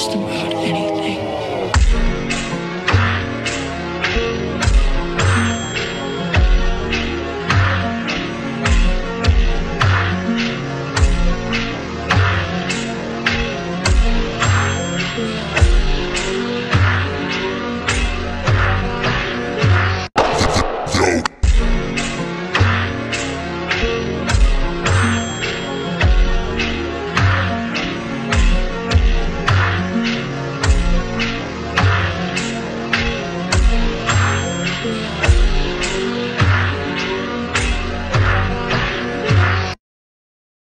just about anything.